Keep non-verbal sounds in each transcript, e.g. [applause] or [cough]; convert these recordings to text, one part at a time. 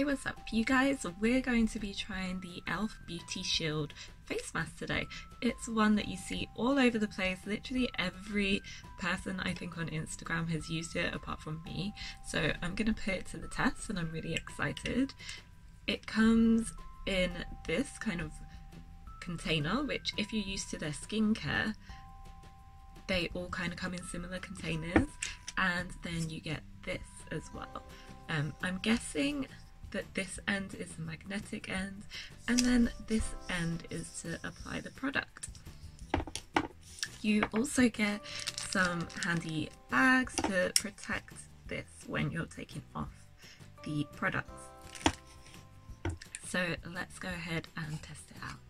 Hey, what's up, you guys? We're going to be trying the e.l.f. Beauty Shield face mask today. It's one that you see all over the place. Literally every person I think on Instagram has used it apart from me. So I'm going to put it to the test and I'm really excited. It comes in this kind of container, which if you're used to their skincare, they all kind of come in similar containers and then you get this as well. Um, I'm guessing that this end is the magnetic end and then this end is to apply the product. You also get some handy bags to protect this when you're taking off the products. So let's go ahead and test it out.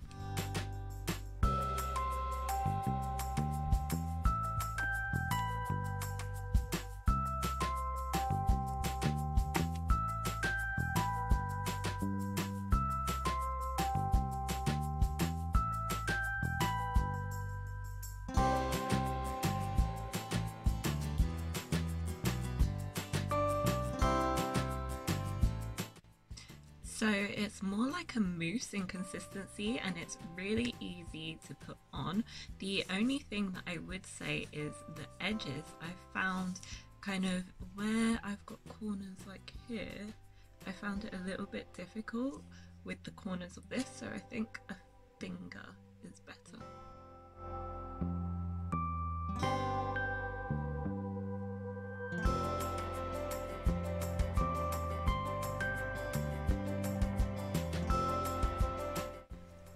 So it's more like a mousse in consistency and it's really easy to put on. The only thing that I would say is the edges. I found kind of where I've got corners like here, I found it a little bit difficult with the corners of this, so I think a finger is better.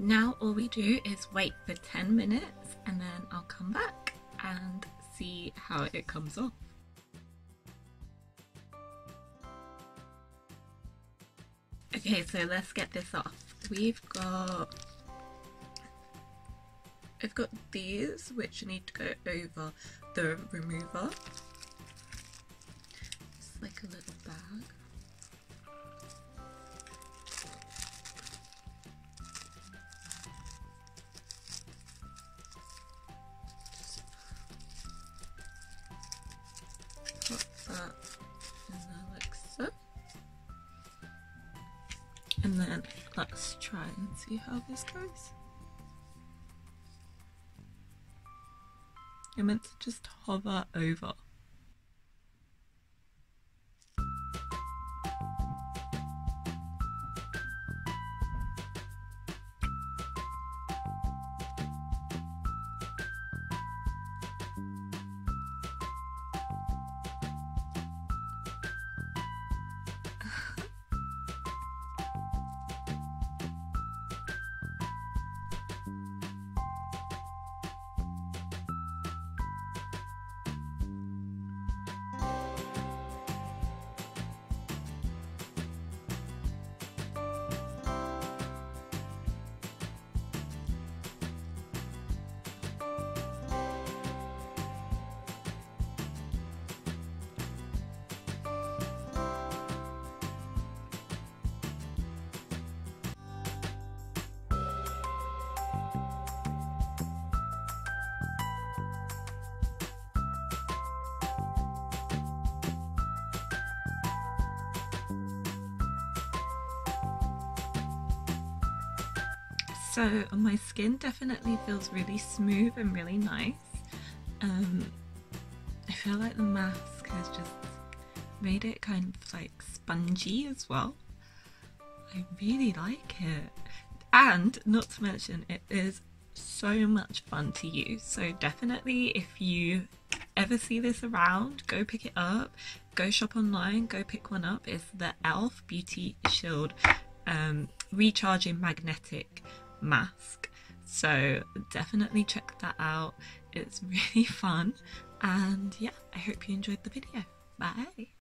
Now all we do is wait for 10 minutes and then I'll come back and see how it comes off. Okay, so let's get this off. We've got I've got these which need to go over the remover. It's like a little bag. That in. And then let's try and see how this goes. You're meant to just hover over. So my skin definitely feels really smooth and really nice. Um, I feel like the mask has just made it kind of like spongy as well. I really like it. And not to mention, it is so much fun to use. So definitely if you ever see this around, go pick it up. Go shop online, go pick one up. It's the e.l.f. Beauty Shield um, Recharging Magnetic mask. So definitely check that out. It's [laughs] really fun. And yeah, I hope you enjoyed the video. Bye.